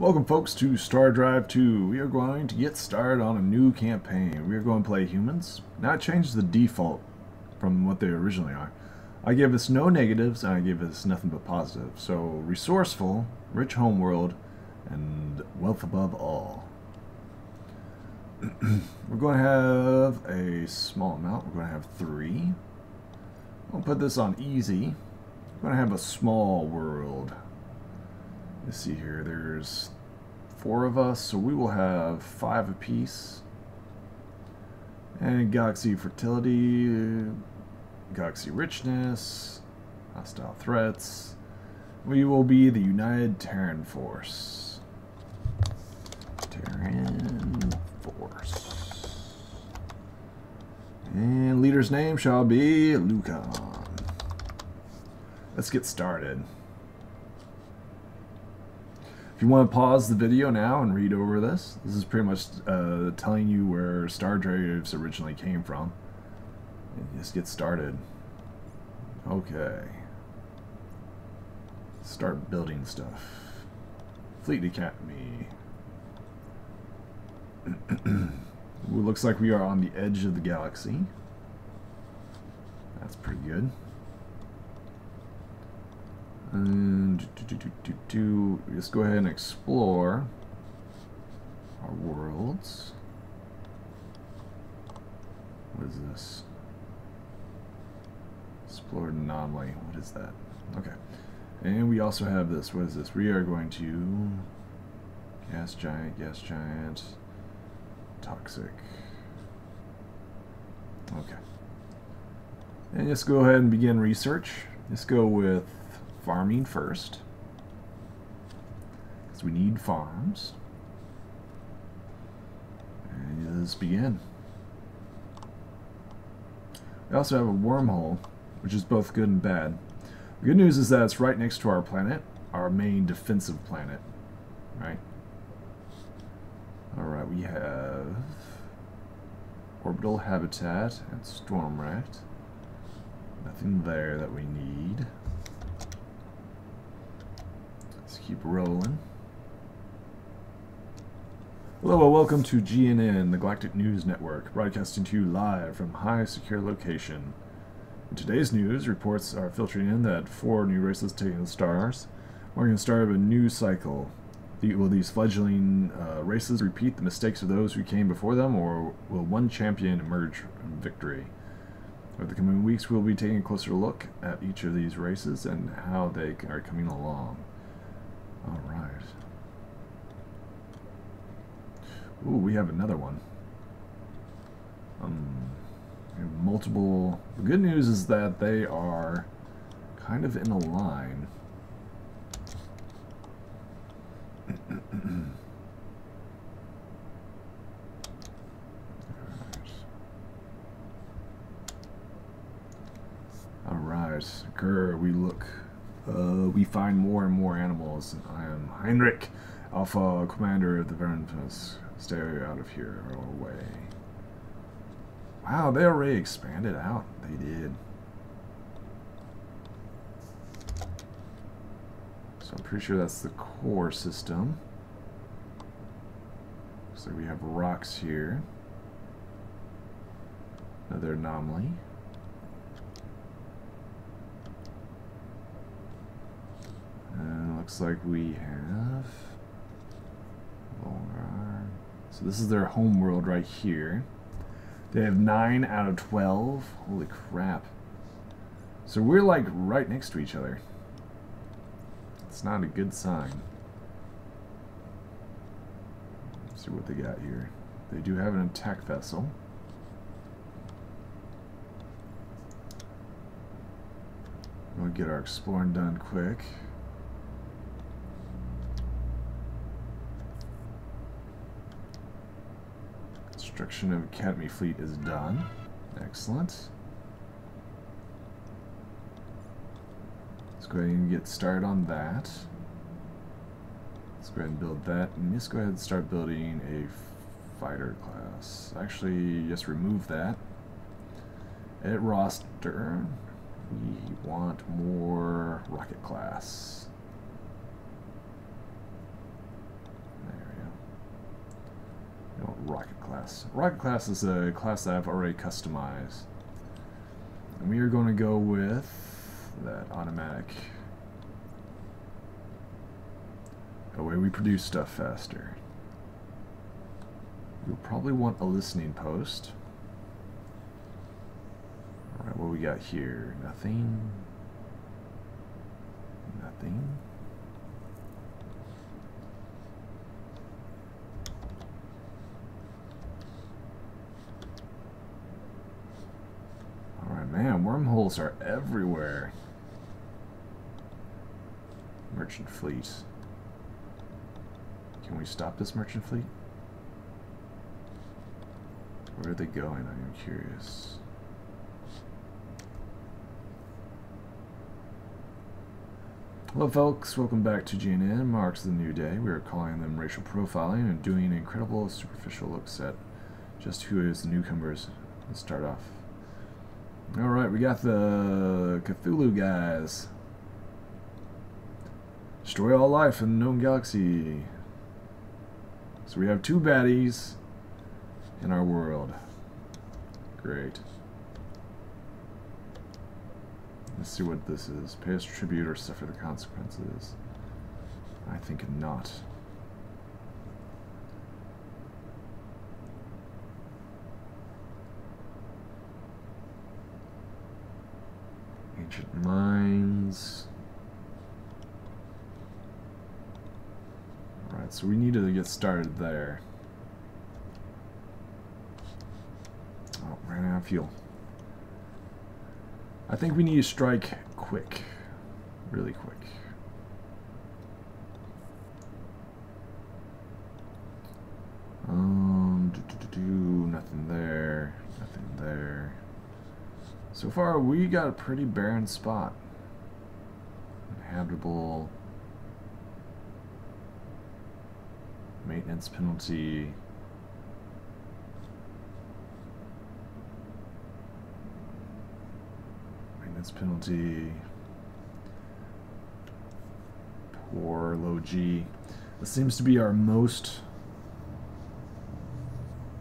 Welcome folks to Star Drive 2. We are going to get started on a new campaign. We are going to play humans. Now I changed the default from what they originally are. I give us no negatives and I give us nothing but positive. So resourceful, rich homeworld, and wealth above all. We're going to have a small amount. We're going to have three. We'll put this on easy. We're going to have a small world. Let's see here. There's four of us, so we will have five apiece. And Galaxy Fertility, Galaxy Richness, Hostile Threats. We will be the United Terran Force. Terran Force. And leader's name shall be Lucan. Let's get started. If you want to pause the video now and read over this, this is pretty much uh, telling you where Star Drives originally came from. And just get started. Okay. Start building stuff. Fleet Academy. Looks like we are on the edge of the galaxy. That's pretty good. And do, do, do, just go ahead and explore our worlds. What is this? Explored anomaly. What is that? Okay. And we also have this. What is this? We are going to gas giant, gas giant, toxic. Okay. And just go ahead and begin research. Let's go with farming first. Because we need farms. And let's begin. We also have a wormhole, which is both good and bad. The good news is that it's right next to our planet, our main defensive planet. Right? Alright, we have orbital habitat and storm wrecked. Nothing there that we need. Let's keep rolling. Hello and welcome to GNN, the Galactic News Network, broadcasting to you live from high secure location. In today's news, reports are filtering in that four new races taking the stars, marking the start of a new cycle. The, will these fledgling uh, races repeat the mistakes of those who came before them, or will one champion emerge in victory? Over the coming weeks, we'll be taking a closer look at each of these races and how they are coming along. Alright. Ooh, we have another one. Um, multiple... The good news is that they are kind of in a line. Alright, grr, we look, uh, we find more and more animals. I am Heinrich, Alpha Commander of the Verentus. Stay out of here, or away. Wow, they already expanded out. They did. So I'm pretty sure that's the core system. So we have rocks here. Another anomaly. And looks like we have So this is their home world right here. They have 9 out of 12. Holy crap. So we're like right next to each other. It's not a good sign. Let's see what they got here. They do have an attack vessel. We'll get our exploring done quick. Construction of Academy Fleet is done. Excellent. Let's go ahead and get started on that. Let's go ahead and build that. And let's go ahead and start building a fighter class. Actually, just remove that. Edit roster. We want more rocket class. rocket class. Rocket class is a class that I've already customized. And we are going to go with that automatic. A way we produce stuff faster. You'll probably want a listening post. Alright, what we got here? Nothing. Nothing. Alright, man, wormholes are everywhere. Merchant fleet. Can we stop this merchant fleet? Where are they going? I am curious. Hello folks, welcome back to GNN. Marks the new day. We are calling them racial profiling and doing incredible superficial looks at just who is the newcomers. Let's start off. Alright, we got the Cthulhu guys. Destroy all life in the known galaxy. So we have two baddies in our world. Great. Let's see what this is. Pay us tribute or suffer the consequences. I think not. Ancient mines. Alright, so we need to get started there. Oh, ran out of fuel. I think we need to strike quick. Really quick. Um, do, do, do, do, nothing there. Nothing there. So far, we got a pretty barren spot. Inhabitable. Maintenance penalty. Maintenance penalty. Poor low G. This seems to be our most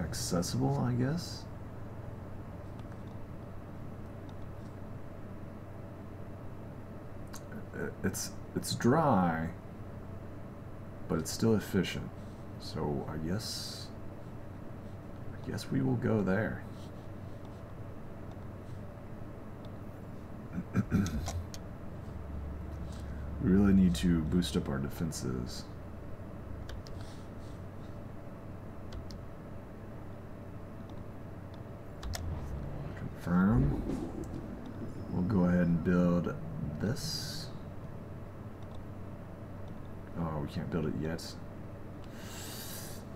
accessible, I guess. Uh, it's it's dry, but it's still efficient. So I guess I guess we will go there. we really need to boost up our defenses. Confirm. We'll go ahead and build this. Oh, can't build it yet.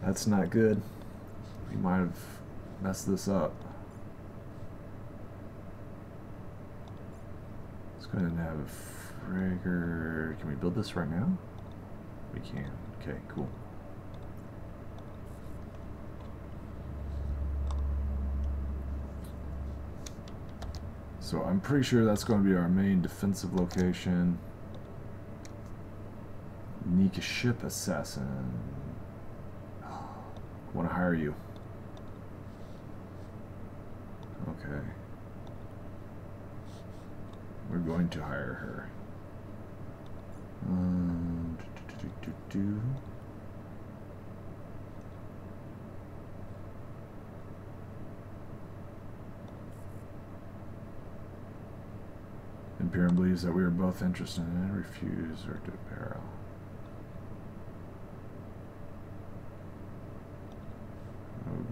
That's not good. We might have messed this up. Let's go ahead and have a frigger. Can we build this right now? We can. Okay, cool. So I'm pretty sure that's going to be our main defensive location. Unique ship assassin. Want to hire you. Okay. We're going to hire her. Um, do, do, do, Imperium believes that we are both interested in it. Refuse or to peril.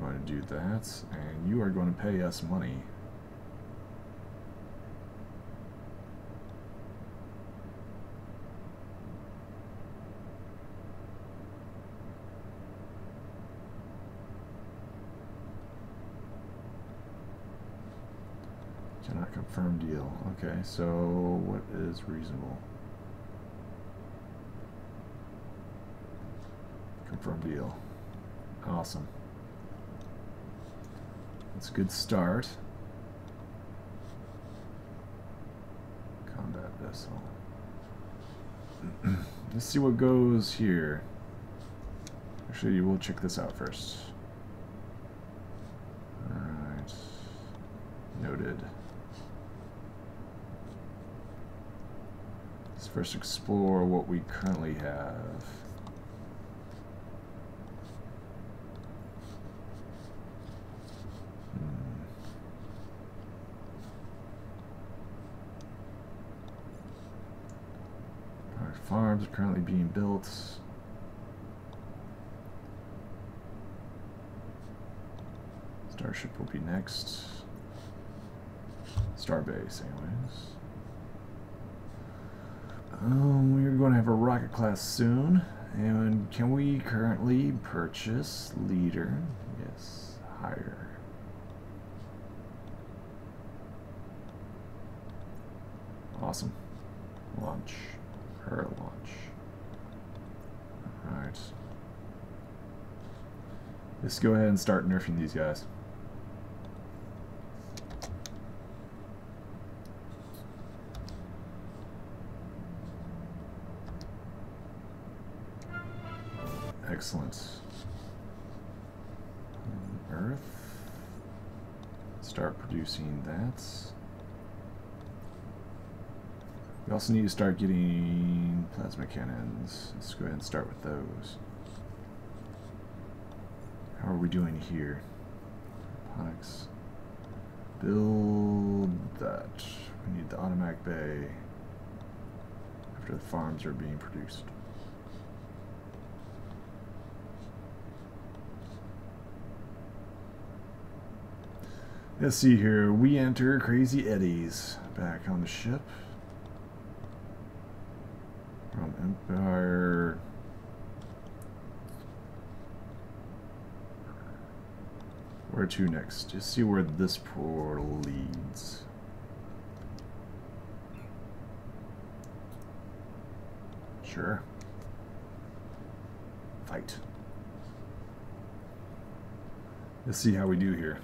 We're to do that, and you are going to pay us money. Cannot confirm deal. Okay, so what is reasonable? Confirm deal. Awesome. That's a good start. Combat vessel. Let's see what goes here. Actually, we'll check this out first. Alright. Noted. Let's first explore what we currently have. Farms are currently being built. Starship will be next. Starbase, anyways. Um, we're going to have a rocket class soon. And can we currently purchase leader? Yes, higher. Awesome. Launch. Her launch. Alright. Let's go ahead and start nerfing these guys. Excellent. Earth. Start producing that. We also need to start getting plasma cannons. Let's go ahead and start with those. How are we doing here? Ponics. Build that. We need the automatic bay after the farms are being produced. Let's see here. We enter Crazy Eddie's back on the ship. Empire. Where to next? Just see where this portal leads. Sure. Fight. Let's see how we do here.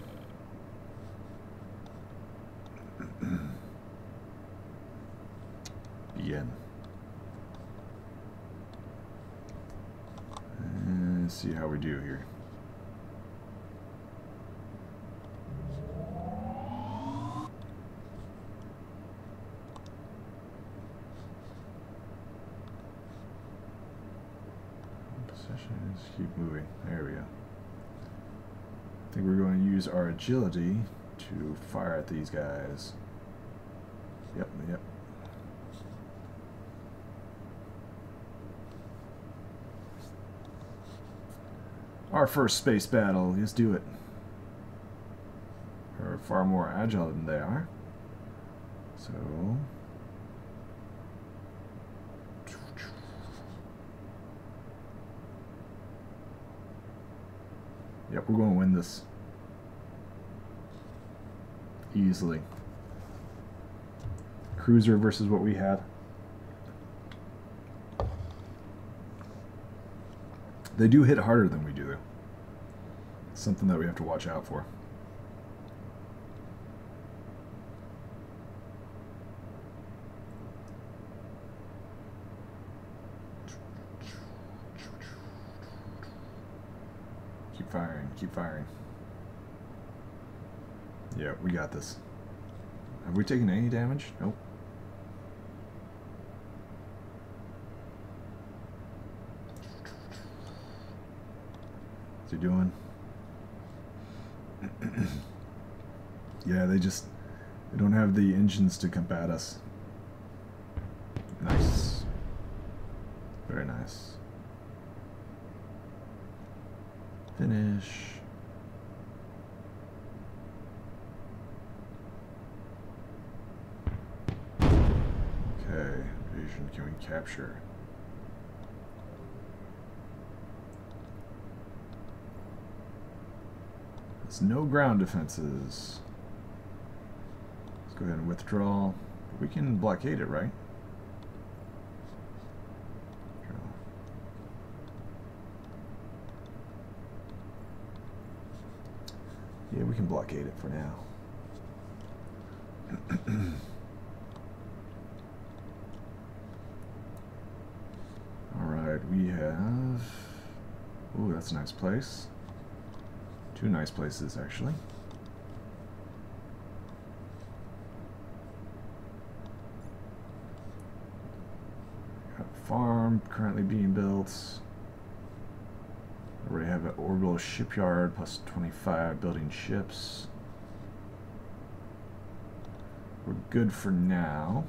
Begin. And see how we do here. Positions, keep moving. There we go. I think we're going to use our agility to fire at these guys. Yep, yep. Our first space battle. Let's do it. We're far more agile than they are. So... Yep, we're going to win this. Easily. Cruiser versus what we had. They do hit harder than we do. Something that we have to watch out for. Keep firing, keep firing. Yeah, we got this. Have we taken any damage? Nope. What's he doing? Yeah, they just they don't have the engines to combat us. Nice. Very nice. Finish. Okay, vision can we capture? There's no ground defenses. Go ahead and withdraw. We can blockade it, right? Yeah, we can blockade it for now. Alright, we have... Ooh, that's a nice place. Two nice places, actually. Farm currently being built. Already have an orbital shipyard plus 25 building ships. We're good for now.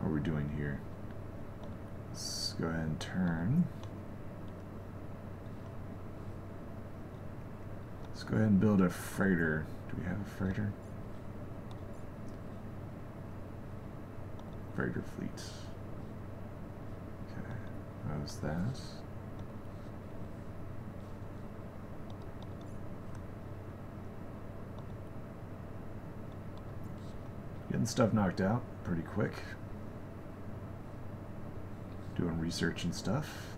How are we doing here? Let's go ahead and turn. Let's go ahead and build a freighter. Do we have a freighter? Freighter fleet. Okay, how's that? Getting stuff knocked out pretty quick. Doing research and stuff.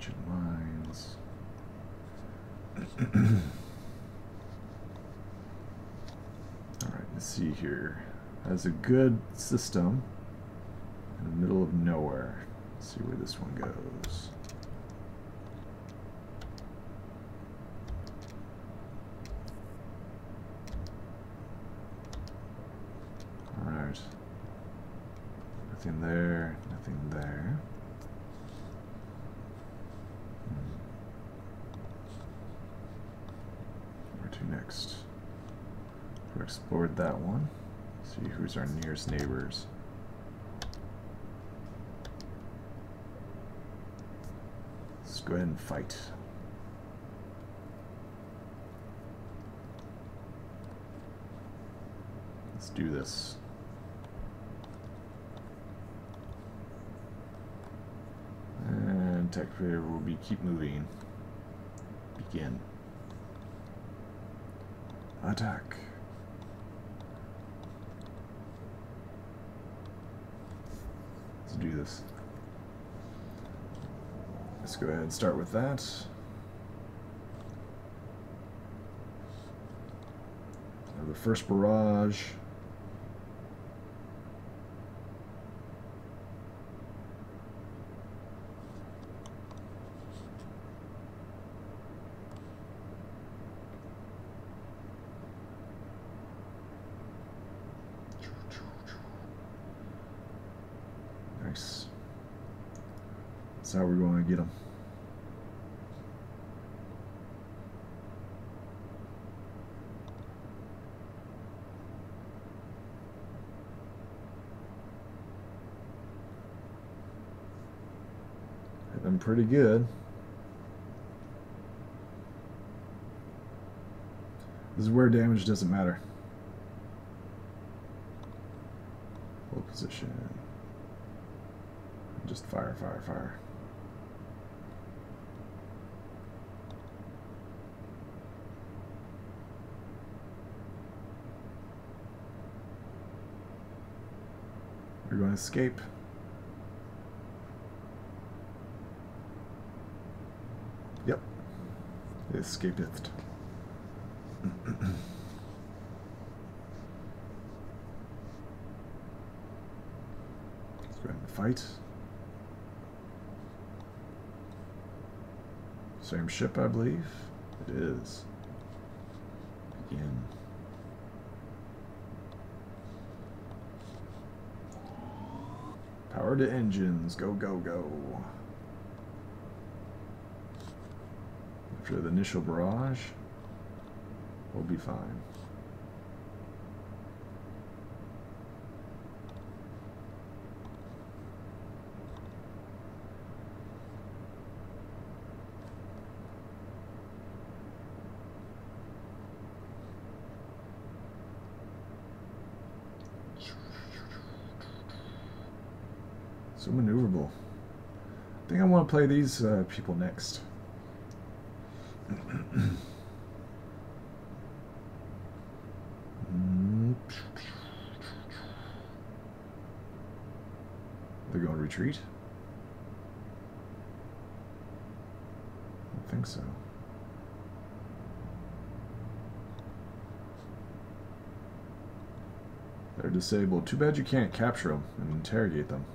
Ancient mines. Alright, let's see here. Has a good system in the middle of nowhere. Let's see where this one goes. Alright. Nothing there, nothing there. Hmm. Where to next? We explored that one. See who's our nearest neighbors. Let's go ahead and fight. Let's do this. And tech prayer will be keep moving. Begin. Attack. Let's do this. Let's go ahead and start with that. Now the first barrage. Nice. That's how we're going to get them. Hit them pretty good. This is where damage doesn't matter. Hold position. Just fire, fire, fire. Going to escape. Yep. Escapist. Let's go ahead and fight. Same ship, I believe. It is. Begin. To engines. Go, go, go. After the initial barrage, we'll be fine. So maneuverable. I think I want to play these uh, people next. They're going to retreat? I don't think so. They're disabled. Too bad you can't capture them and interrogate them.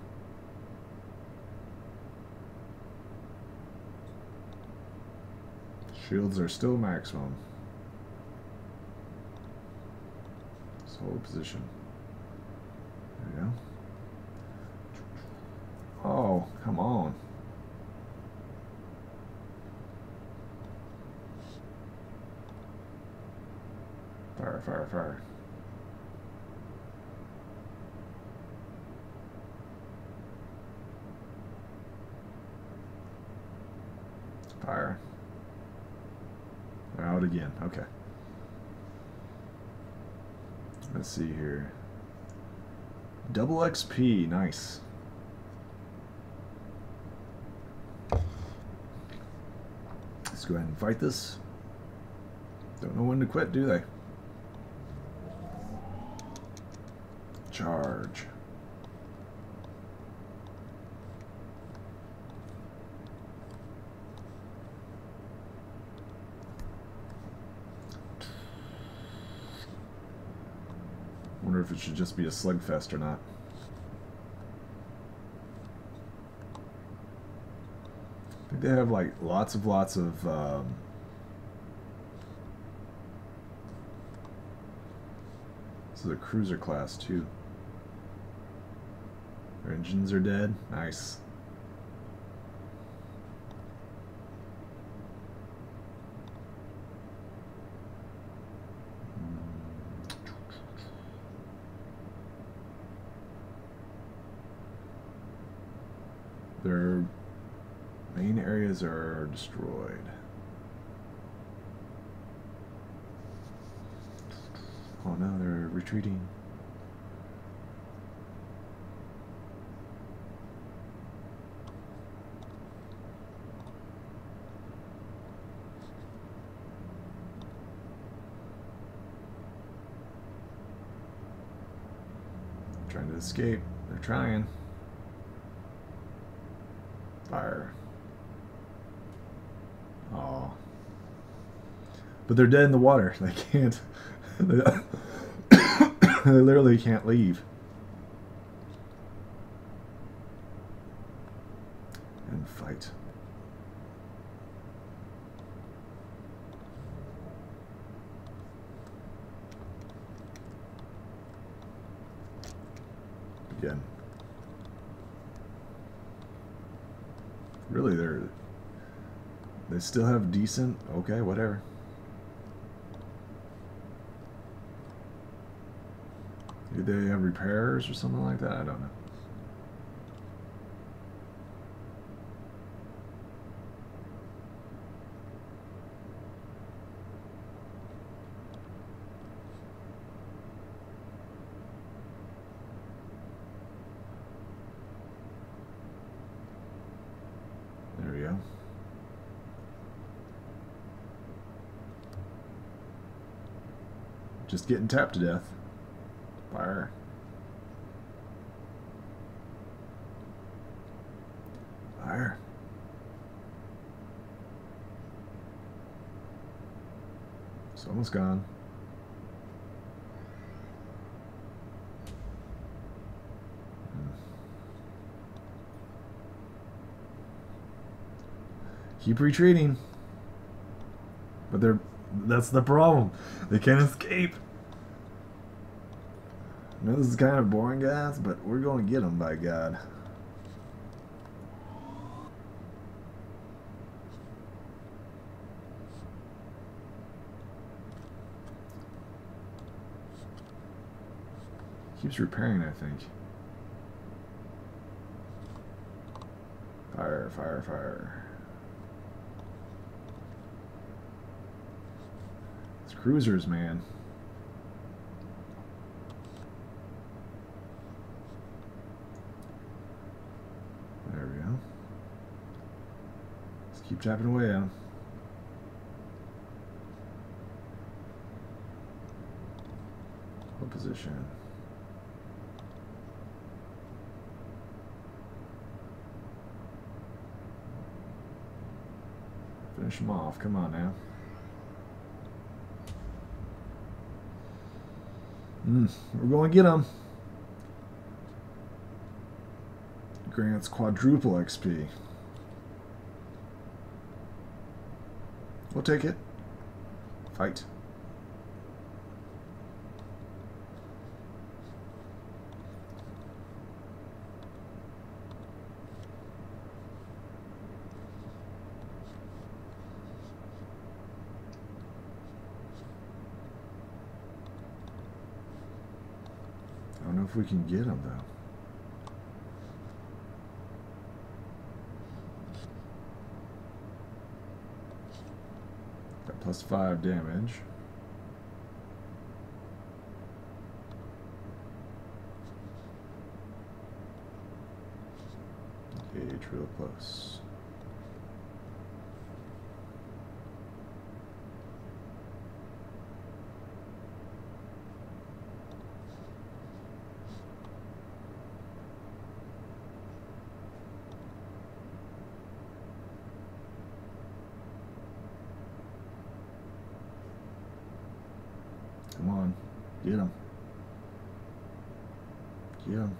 Shields are still maximum. Let's hold position. There we go. Oh, come on. Fire, fire, fire. Fire. Out again. Okay. Let's see here. Double XP. Nice. Let's go ahead and fight this. Don't know when to quit, do they? If it should just be a slugfest or not. I think they have like lots of lots of um, This is a cruiser class too. Their engines are dead. Nice. Their main areas are destroyed. Oh no, they're retreating. Trying to escape. They're trying. Fire. Oh. But they're dead in the water. They can't. they literally can't leave. And fight. Again. Really, they're they still have decent. Okay, whatever. Do they have repairs or something like that? I don't know. There we go. Just getting tapped to death. Fire. Fire. Almost gone. Keep retreating. But they're that's the problem. They can't escape. I know this is kind of boring, guys, but we're going to get them, by God. Keeps repairing, I think. Fire, fire, fire. It's cruisers, man. There we go. Let's keep tapping away at 'em. What position? Finish them off. Come on now. Mm, we're going to get him. Grants quadruple XP. We'll take it. Fight. If we can get him though. Got plus five damage. Age real close. Come on. Get him. Get him.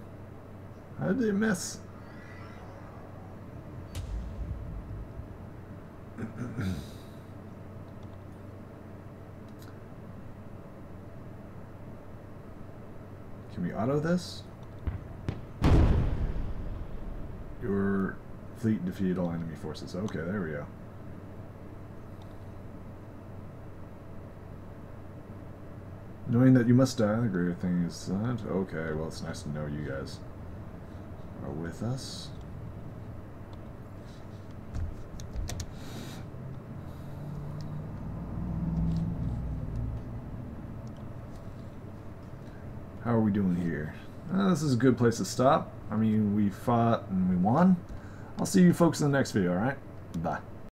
How did they miss? Can we auto this? Your fleet defeated all enemy forces. Okay, there we go. Knowing that you must die, the greater thing is that. Okay, well, it's nice to know you guys with us. How are we doing here? Uh, this is a good place to stop. I mean, we fought and we won. I'll see you folks in the next video, alright? Bye.